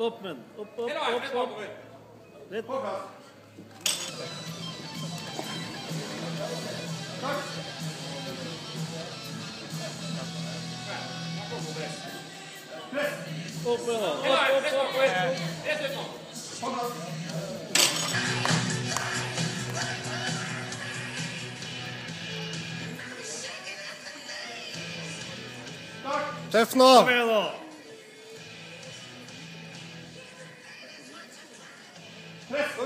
opp med den. Opp, opp, Hela opp. opp. bakover. Rett. På. Takk. Opp med den. Opp, opp, opp. bakover. Rett ut nå. Tøff nå! Kom igjen, da. Tres.